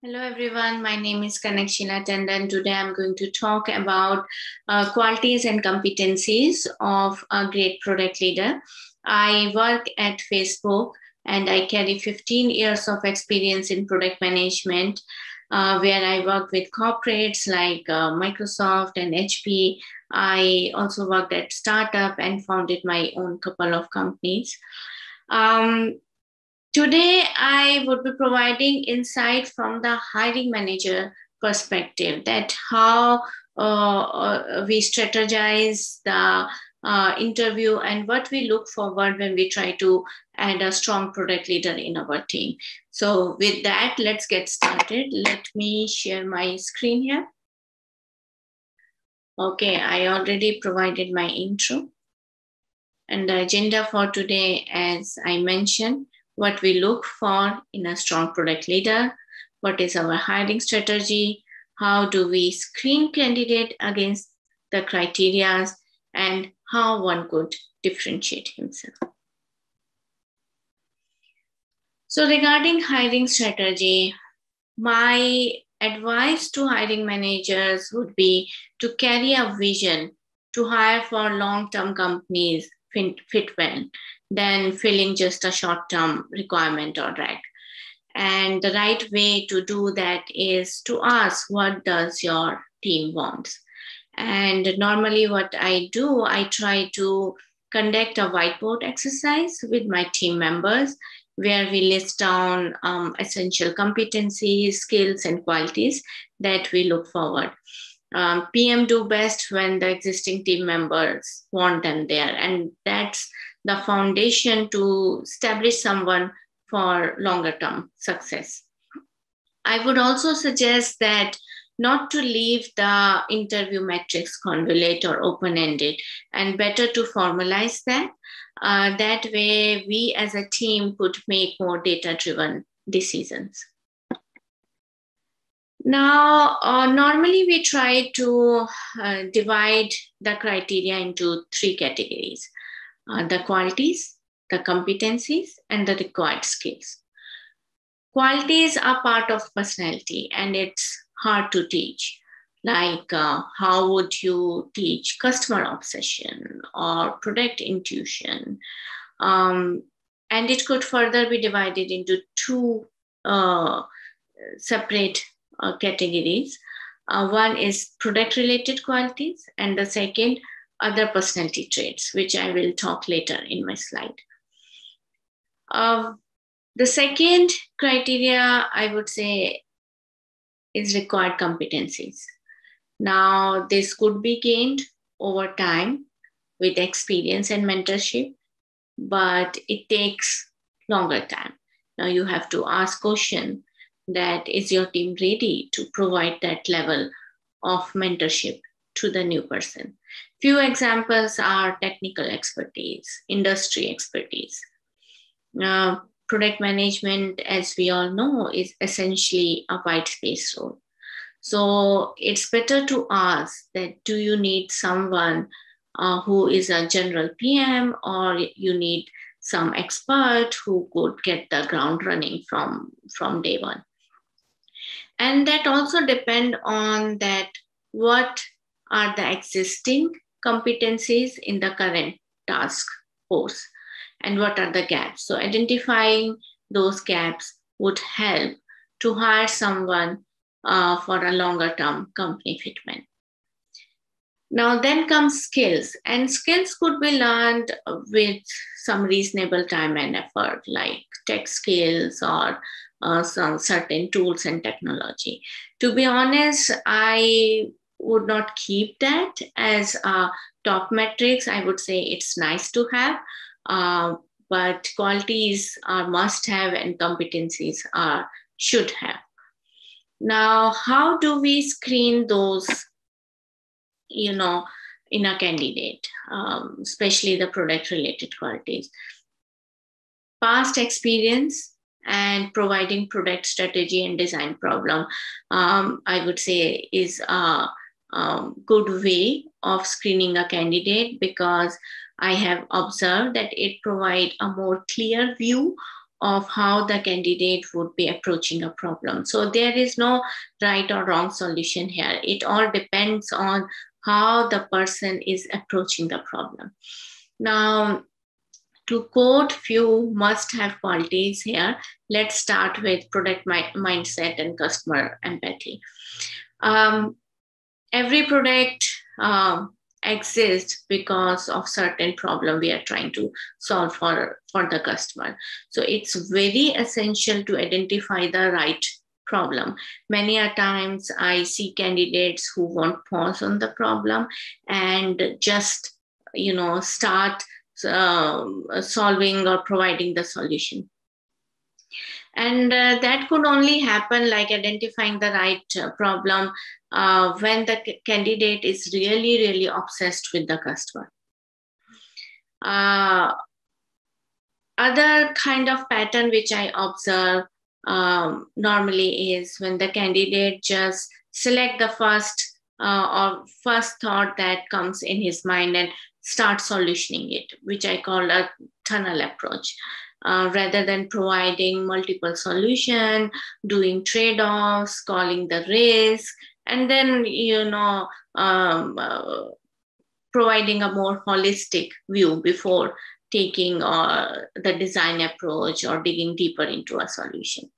Hello, everyone. My name is Kanakshila Tandon. Today, I'm going to talk about uh, qualities and competencies of a great product leader. I work at Facebook and I carry 15 years of experience in product management, uh, where I work with corporates like uh, Microsoft and HP. I also worked at startup and founded my own couple of companies. Um, Today, I would be providing insight from the hiring manager perspective that how uh, uh, we strategize the uh, interview and what we look forward when we try to add a strong product leader in our team. So with that, let's get started. Let me share my screen here. Okay, I already provided my intro. And the agenda for today, as I mentioned, what we look for in a strong product leader, what is our hiring strategy, how do we screen candidate against the criteria, and how one could differentiate himself. So regarding hiring strategy, my advice to hiring managers would be to carry a vision to hire for long-term companies fit, fit well than filling just a short term requirement or drag. And the right way to do that is to ask, what does your team want? And normally, what I do, I try to conduct a whiteboard exercise with my team members where we list down um, essential competencies, skills, and qualities that we look forward. Um, PM do best when the existing team members want them there, and that's the foundation to establish someone for longer term success. I would also suggest that not to leave the interview metrics convolute or open ended, and better to formalize that. Uh, that way, we as a team could make more data driven decisions. Now, uh, normally we try to uh, divide the criteria into three categories uh, the qualities, the competencies, and the required skills. Qualities are part of personality and it's hard to teach. Like, uh, how would you teach customer obsession or product intuition? Um, and it could further be divided into two uh, separate uh, categories. Uh, one is product related qualities, and the second other personality traits, which I will talk later in my slide. Uh, the second criteria I would say is required competencies. Now, this could be gained over time with experience and mentorship, but it takes longer time. Now, you have to ask question that is your team ready to provide that level of mentorship to the new person Few examples are technical expertise, industry expertise. Uh, product management, as we all know, is essentially a white space role. So it's better to ask that do you need someone uh, who is a general PM or you need some expert who could get the ground running from, from day one. And that also depend on that what are the existing competencies in the current task force and what are the gaps. So identifying those gaps would help to hire someone uh, for a longer term company fitment. Now, then comes skills, and skills could be learned with some reasonable time and effort, like tech skills or uh, some certain tools and technology. To be honest, I would not keep that as a top metrics. I would say it's nice to have, uh, but qualities are must have and competencies are should have. Now, how do we screen those, you know, in a candidate, um, especially the product related qualities? Past experience and providing product strategy and design problem, um, I would say is a um, good way of screening a candidate because I have observed that it provides a more clear view of how the candidate would be approaching a problem. So there is no right or wrong solution here. It all depends on how the person is approaching the problem. Now, to quote few must have qualities here, let's start with product mi- mindset and customer empathy. Um, every product um, exists because of certain problem we are trying to solve for, for the customer. So it's very essential to identify the right problem. Many a times I see candidates who won't pause on the problem and just, you know, start um, solving or providing the solution. And uh, that could only happen like identifying the right uh, problem uh, when the c- candidate is really, really obsessed with the customer. Uh, other kind of pattern which I observe um, normally is when the candidate just select the first uh, or first thought that comes in his mind and start solutioning it, which I call a tunnel approach. Uh, rather than providing multiple solution, doing trade-offs, calling the risk, and then you know um, uh, providing a more holistic view before taking uh, the design approach or digging deeper into a solution.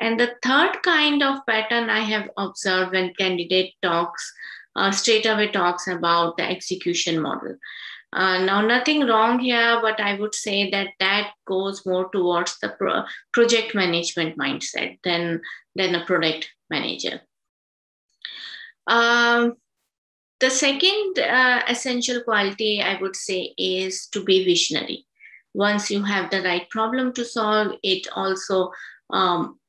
And the third kind of pattern I have observed when candidate talks, uh, straight away talks about the execution model. Uh, now, nothing wrong here, but I would say that that goes more towards the pro- project management mindset than, than a product manager. Um, the second uh, essential quality I would say is to be visionary. Once you have the right problem to solve, it also um,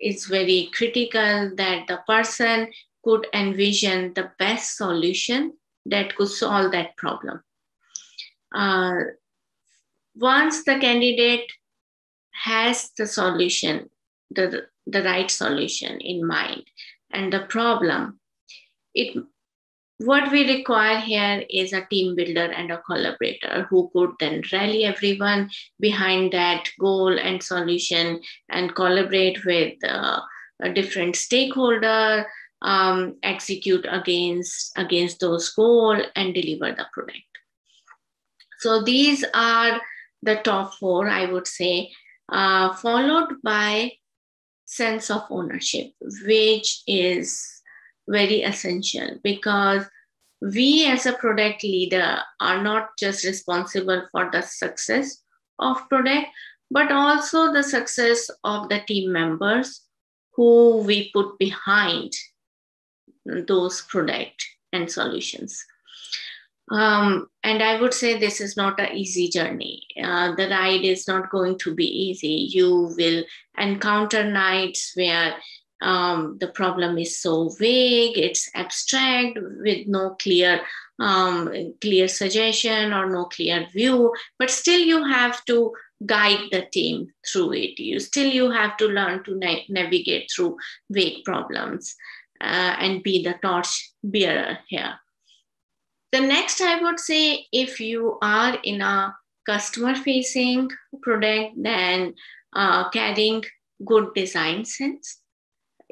is very critical that the person could envision the best solution that could solve that problem. Uh, once the candidate has the solution, the, the right solution in mind, and the problem, it what we require here is a team builder and a collaborator who could then rally everyone behind that goal and solution and collaborate with uh, a different stakeholder um, execute against against those goal and deliver the product. So these are the top four, I would say, uh, followed by sense of ownership, which is very essential because we as a product leader are not just responsible for the success of product but also the success of the team members who we put behind those product and solutions um, and I would say this is not an easy journey. Uh, the ride is not going to be easy. You will encounter nights where um, the problem is so vague, it's abstract with no clear um, clear suggestion or no clear view. But still, you have to guide the team through it. You still you have to learn to na- navigate through vague problems uh, and be the torch bearer here. The next, I would say, if you are in a customer facing product, then uh, carrying good design sense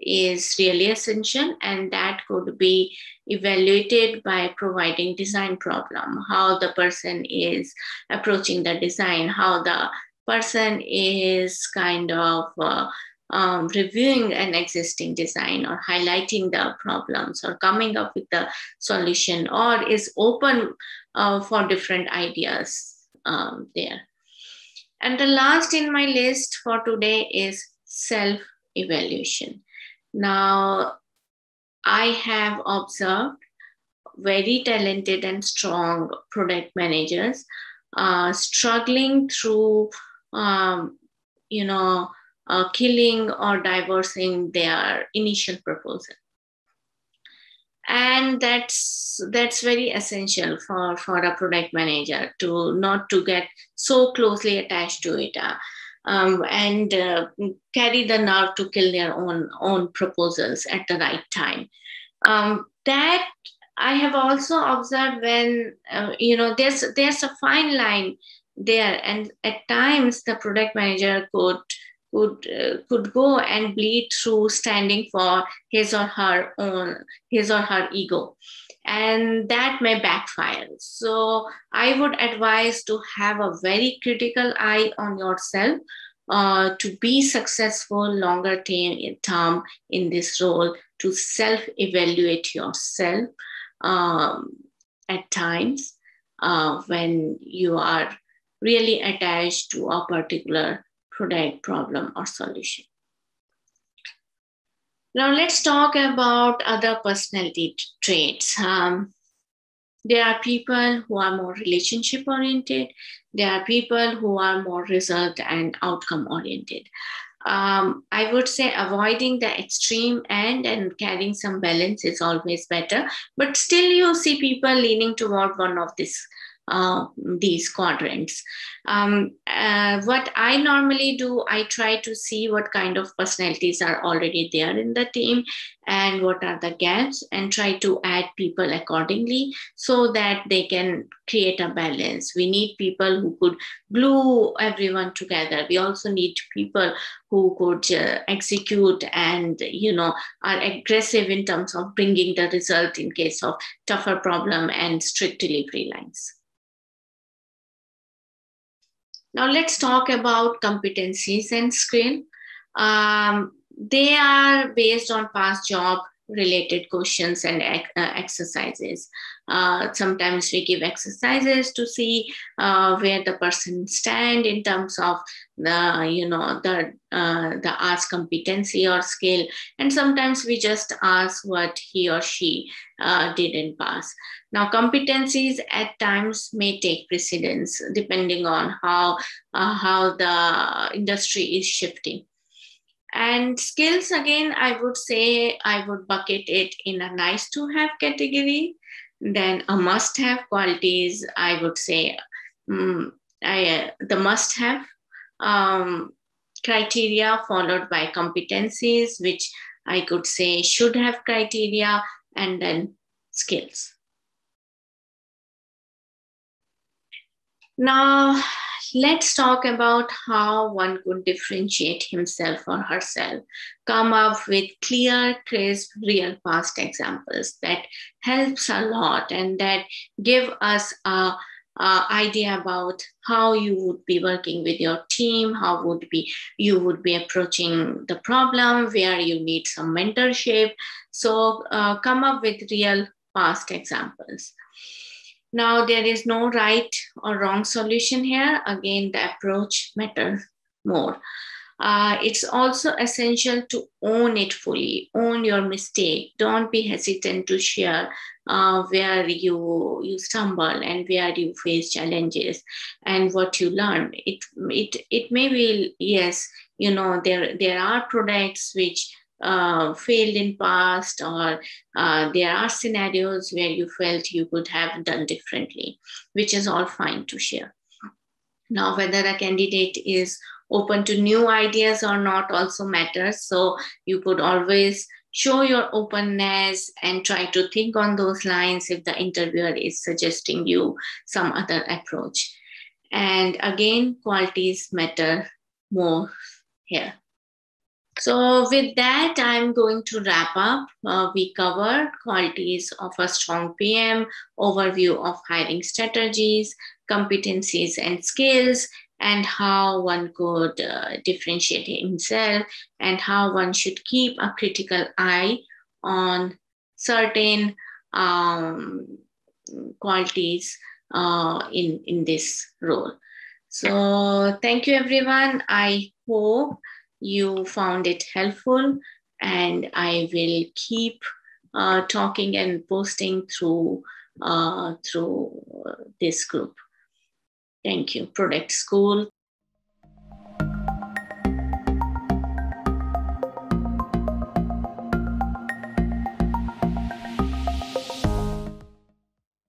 is really essential and that could be evaluated by providing design problem how the person is approaching the design how the person is kind of uh, um, reviewing an existing design or highlighting the problems or coming up with the solution or is open uh, for different ideas um, there. And the last in my list for today is self evaluation. Now, I have observed very talented and strong product managers uh, struggling through, um, you know, uh, killing or divorcing their initial proposal. And that's that's very essential for for a product manager to not to get so closely attached to it. Uh, um, and uh, carry the nerve to kill their own own proposals at the right time. Um, that i have also observed when uh, you know there's there's a fine line there and at times the product manager could could uh, could go and bleed through standing for his or her own his or her ego. And that may backfire. So i would advise to have a very critical eye on yourself uh, to be successful longer term in this role to self evaluate yourself um, at times uh, when you are really attached to a particular product, problem, or solution. Now let's talk about other personality traits. Um, there are people who are more relationship oriented. There are people who are more result and outcome oriented. Um, I would say avoiding the extreme end and carrying some balance is always better. But still, you see people leaning toward one of these uh, these quadrants. Um, uh, what I normally do, I try to see what kind of personalities are already there in the team and what are the gaps and try to add people accordingly so that they can create a balance. We need people who could glue everyone together. We also need people who could uh, execute and, you know, are aggressive in terms of bringing the result in case of tougher problem and strict delivery lines. Now let's talk about competencies and skill. Um, they are based on past job related questions and uh, exercises. Uh, sometimes we give exercises to see uh, where the person stand in terms of the you know the uh, the ask competency or skill, and sometimes we just ask what he or she uh, did in past. Now, competencies at times may take precedence depending on how uh, how the industry is shifting. And skills, again, I would say I would bucket it in a nice to have category. Then a must have qualities, I would say um, I, uh, the must have um, criteria followed by competencies, which I could say should have criteria, and then skills. Now, let's talk about how one could differentiate himself or herself. Come up with clear, crisp, real past examples that helps a lot and that give us a, idea about how you would be working with your team, how would be you would be approaching the problem, where you need some mentorship. So uh, come up with real past examples. Now, there is no right or wrong solution here. Again, the approach matters more. Uh, it's also essential to own it fully, own your mistake. Don't be hesitant to share uh, where you you stumble and where you face challenges and what you learn. It it it may be yes, you know there there are products which uh, failed in past or uh, there are scenarios where you felt you could have done differently which is all fine to share. Now whether a candidate is open to new ideas or not also matters. So you could always show your openness and try to think on those lines if the interviewer is suggesting you some other approach. And again qualities matter more here so with that, I'm going to wrap up. Uh, we covered qualities of a strong PM, overview of hiring strategies, competencies and skills, and how one could uh, differentiate himself and how one should keep a critical eye on certain um, qualities uh, in, in this role. So thank you, everyone. I hope you found it helpful and I will keep uh, talking and posting through uh, through this group. Thank you, Product School.